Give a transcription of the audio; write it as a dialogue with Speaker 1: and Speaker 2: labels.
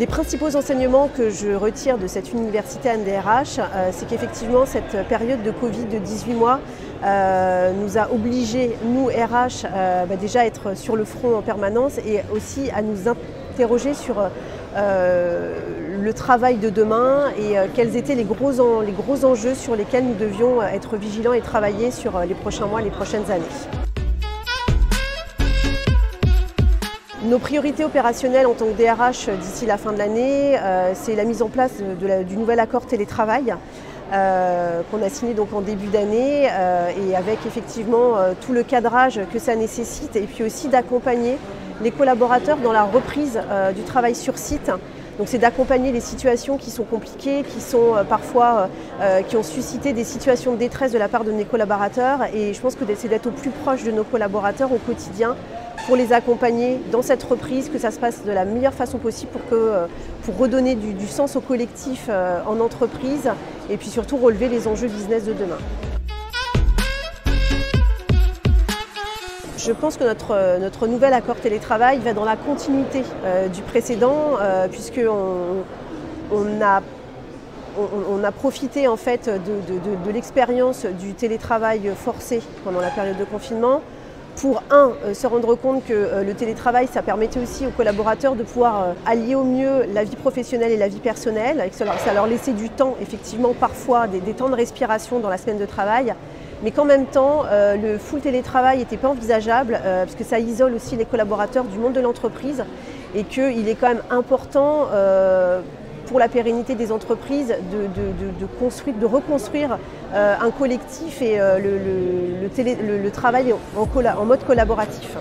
Speaker 1: Les principaux enseignements que je retire de cette université NDRH, euh, c'est qu'effectivement cette période de Covid de 18 mois euh, nous a obligés, nous RH, euh, bah, déjà à être sur le front en permanence et aussi à nous interroger sur le travail de demain et quels étaient les gros, enjeux sur lesquels nous devions être vigilants et travailler sur les prochains mois, les prochaines années. Nos priorités opérationnelles en tant que DRH d'ici la fin de l'année, euh, c'est la mise en place du nouvel accord télétravail euh, qu'on a signé donc en début d'année euh, et avec effectivement tout le cadrage que ça nécessite et puis aussi d'accompagner les collaborateurs dans la reprise du travail sur site donc c'est d'accompagner les situations qui sont compliquées, qui sont euh, parfois euh, qui ont suscité des situations de détresse de la part de mes collaborateurs. Et je pense que c'est d'être au plus proche de nos collaborateurs au quotidien pour les accompagner dans cette reprise, que ça se passe de la meilleure façon possible euh, pour redonner du, du sens au collectif en entreprise et puis surtout relever les enjeux business de demain. Je pense que notre, notre nouvel accord télétravail va dans la continuité euh, du précédent, euh, puisqu'on on a, profité en fait de, l'expérience du télétravail forcé pendant la période de confinement pour, un, euh, se rendre compte que le télétravail, ça permettait aussi aux collaborateurs de pouvoir allier au mieux la vie professionnelle et la vie personnelle, et que ça leur laissait du temps, effectivement, parfois des temps de respiration dans la semaine de travail, mais qu'en même temps, euh, le full télétravail n'était pas envisageable, euh, parce que ça isole aussi les collaborateurs du monde de l'entreprise, et qu'il est quand même important euh, pour la pérennité des entreprises de, construire, de reconstruire un collectif et le, travail en mode collaboratif.